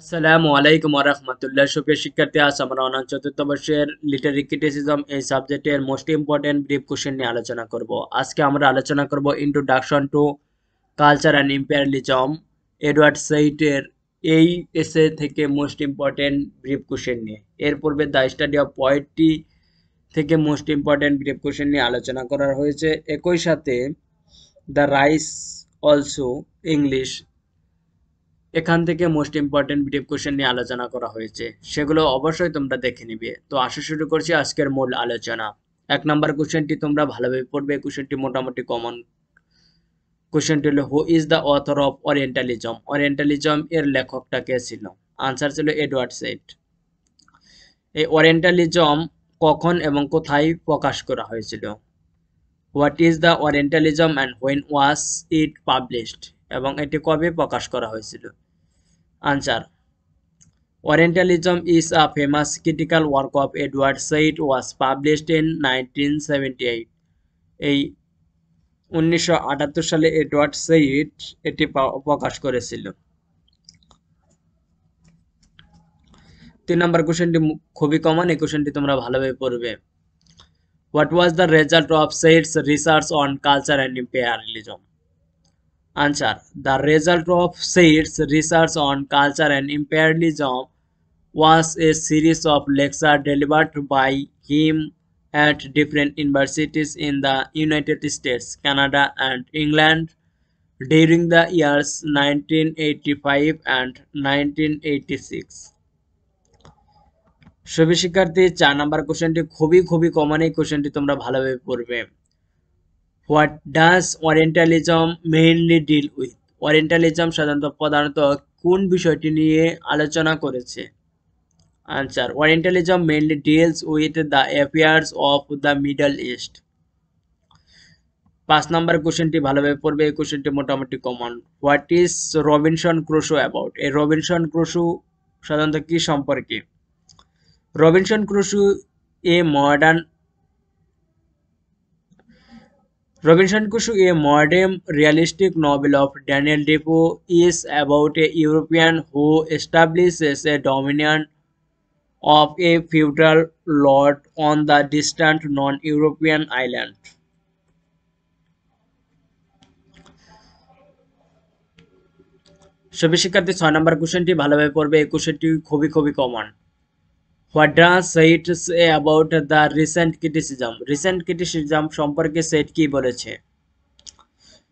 আসসালামু আলাইকুম রহমতুল্লাহ। সুপ্রিয় শিক্ষার্থী, আজ আমরা অনান চতুর্থ বর্ষের লিটারি ক্রিটিসিজম এই সাবজেক্টের মোস্ট ইম্পর্টেন্ট ব্রিফ কোশ্চেন নিয়ে আলোচনা করব। আজকে আমরা আলোচনা করব introduction to culture and imperialism Edward সেইটের এই এসে থেকে মোস্ট ইম্পর্টেন্ট ব্রিফ কোশ্চেন নিয়ে। এর পূর্বে দ্য স্টাডি অফ পয়েট্রি থেকে মোস্ট ইম্পর্টেন্ট ব্রিফ কোশ্চেন নিয়ে আলোচনা করা হয়েছে। একই সাথে দ্য রাইস অলসো ইংলিশ এখান থেকে মোস্ট ইম্পর্টেন্ট ব্রিফ কোশ্চেন নিয়ে আলোচনা করা হয়েছে। সেগুলো অবশ্যই তোমরা দেখে নিবে। তো আসা শুরু করছি আজকের মূল আলোচনা। এক নম্বর কোশ্চেনটি তোমরা ভালোভাবে পড়বে। কোশ্চেনটি মোটামুটি কমন কোশ্চেনটি হলো who is the author of Orientalism Orientalism এর লেখকটা কে ছিল? আনসার ছিল এডওয়ার্ড সেট। এই ওরিয়েন্টালিজম কখন এবং কোথায় প্রকাশ করা হয়েছিল? What is the Orientalism and when was it published এবং এটি কবে প্রকাশ করা হয়েছিল? Answer Orientalism is a famous critical work of Edward Said was published in nineteen এই উনিশশো আটাত্তর সালে এডওয়ার্ড সেইট এটি প্রকাশ করেছিল। তিন নম্বর কোশ্চেনটি খুবই কমন এই কোশ্চেনটি তোমরা ভালোভাবে পড়বে। What was the result of Said's research on culture and imperialism Answer. The result of Said's research on culture and imperialism was a series of lectures delivered by him at different universities in the United States, Canada, and England during the years 1985 and 1986. সবই শিক্ষার্থী চার number কোশ্চেনটি খুবই খুবই common এই কোশ্চেনটি তোমরা ভালোভাবে পড়বে what does Orientalism mainly deal with Orientalism সাধারণত প্রধানত কোন বিষয়টি নিয়ে আলোচনা করেছে? Answer Orientalism mainly deals with the affairs of the Middle East পাঁচ নাম্বার কোশ্চেনটি ভালোভাবে পড়বে, এই কোশ্চেনটি মোটামুটি common what is Robinson Crusoe about এই রবিনসন ক্রুশো সাধারণত কি সম্পর্কে? Robinson Crusoe a modern Robinson Crusoe, a modern realistic novel of Daniel Defoe, is about a European who establishes a dominion of a feudal lord on the distant non-European island. সবই শিক্ষার্থী ছয় নম্বর কোশ্চেনটি ভালোভাবে পড়বে এই কোশ্চেনটি খুবই খুবই common what does Said say about the recent criticism? Recent criticism সম্পর্কে সেট কি বলেছে?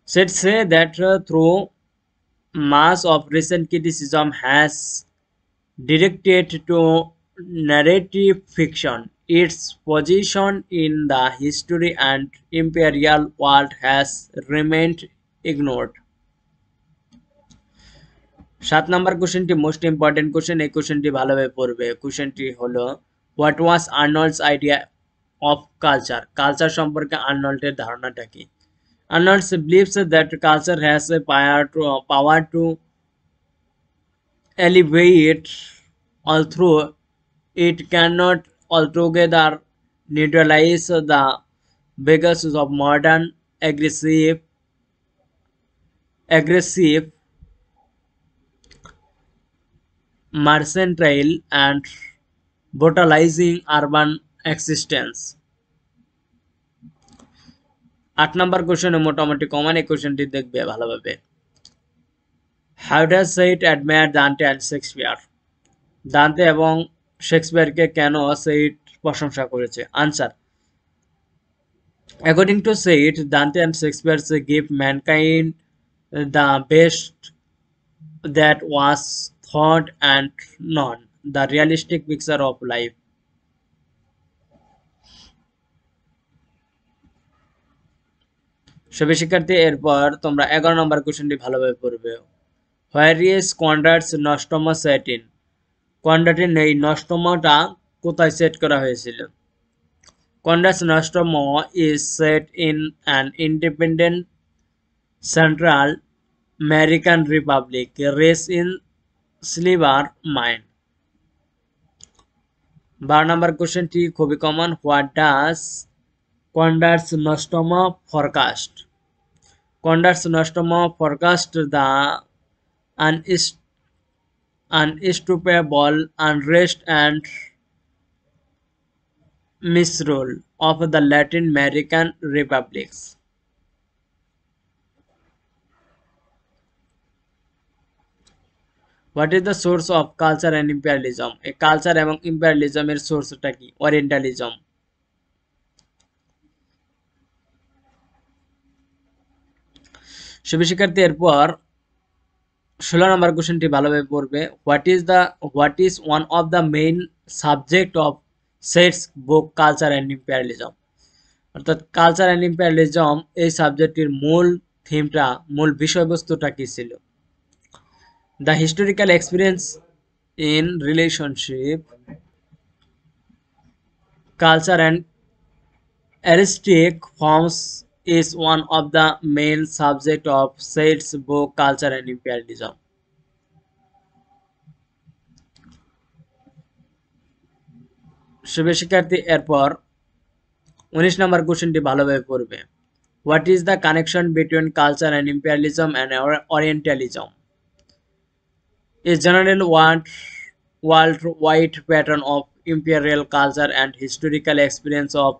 Said say that through much of recent criticism has directed to narrative fiction its position in the history and imperial world has remained ignored সাত number কোশ্চেনটি most important question এই কোশ্চেনটি ভালোভাবে পড়বে। কোশ্চেনটি হলো what was Arnold's idea of culture culture সম্পর্কে আর্নল্ডের ধারণাটা কি? Arnold's believes that culture has a power to power to elevate all through it cannot altogether neutralize the beggars of modern aggressive aggressive mercantile and brutalizing urban existence. আট number কোশ্চেনে মোটামুটি common এই কোশ্চেনটি দেখবে ভালোভাবে। How does Said admire Dante and Shakespeare Dante এবং শেক্সপিয়ারকে কেন সেইট প্রশংসা করেছে? Answer according to Said Dante and Shakespeare give mankind the best that was thought and known the realistic picture of life সবে শিক্ষার্থী, এরপর তোমরা এগারো নম্বর কোশ্চেনটি ভালোভাবে পড়বে। Where is Conrad's Nostromo set in কন্ডাটের এই নষ্টমটা কোথায় সেট করা হয়েছিল? Conrad's Nostromo is set in an independent Central American republic rich in silver mine বারো নম্বর কোশ্চেনটি খুবই common what does Conrad's Nostromo forecast Conrad's Nostromo forecast the unrest unstoppable, unrest, and misrule of the Latin American republics. What is the source of culture and imperialism এই culture এবং ইম্পেরিয়ালিজমের সোর্সটা কি? Orientalism শুভ শিক্ষার্থী, এরপর ষোলো নম্বর কোশ্চেনটি ভালোভাবে পড়বে। What is the what is one of the main subject of Said's book culture and imperialism অর্থাৎ কালচার অ্যান্ড ইম্পেরিয়ালিজম এই সাবজেক্টটির মূল থিমটা মূল বিষয়বস্তুটা কি ছিল? The historical experience in relationship culture and artistic forms is one of the main subject of Said's book Culture and Imperialism. শুভ শিক্ষার্থী এরপর উনিশ নম্বর কোশ্চেনটি ভালোভাবে পড়বে what is the connection between culture and imperialism and orientalism Is general world worldwide pattern of imperial culture and historical experience of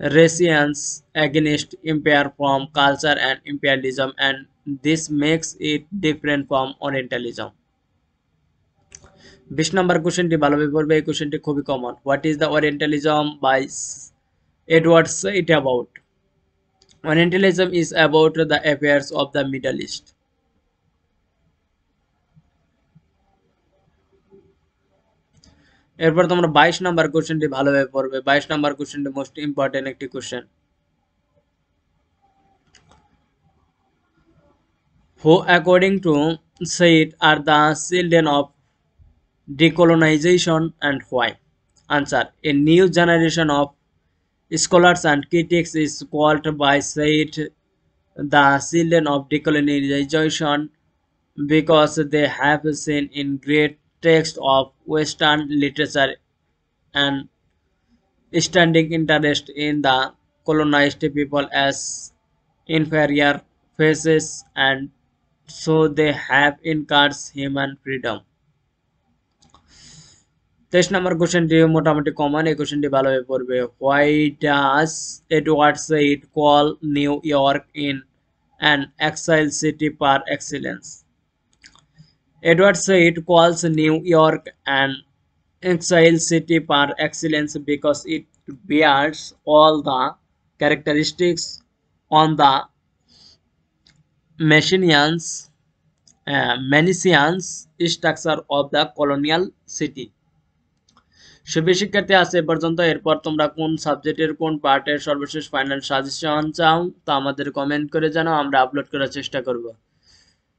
resistance against empire from culture and imperialism and this makes it different from orientalism বিশ নম্বর কোশ্চেনটি ভালোভাবে পড়বে এই কোশ্চেনটি খুবই common what is the Orientalism by Edward it about Orientalism is about the affairs of the Middle East এরপর তোমরা বাইশ নাম্বার কোশ্চেনটি ভালোভাবে পড়বে বাইশ নাম্বার কোশ্চেনটি মোস্ট ইম্পর্টেন্ট একটি question who according to Said are the children of decolonization and why? Answer. A new generation of scholars and critics is called by Said the children of decolonization because they have seen in great text of Western literature and standing interest in the colonized people as inferior faces and so they have encouraged human freedom. তেইশ নম্বর কোশ্চেনটি মোটামুটি common এই কোশ্চেনটি ভালোভাবে পড়বে why does Edward Said call New York in an exile city par excellence Edward Said calls New York an exile city par excellence because it bears all the characteristics on the Messianians, uh, Manicians structure of the colonial city. শুভ শিক্ষার্থী আছে পর্যন্ত এরপর তোমরা কোন সাবজেক্টের কোন পার্টের সর্বশেষ ফাইনাল সাজেশন চাও তা আমাদের কমেন্ট করে জানাও আমরা আপলোড করার চেষ্টা করব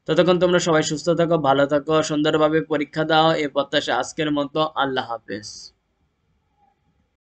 ততক্ষণ তোমরা সবাই সুস্থ থাকো, ভালো থাকো, সুন্দরভাবে পরীক্ষা দাও। এ প্রত্যাশা আজকের মতো। আল্লাহ হাফেজ।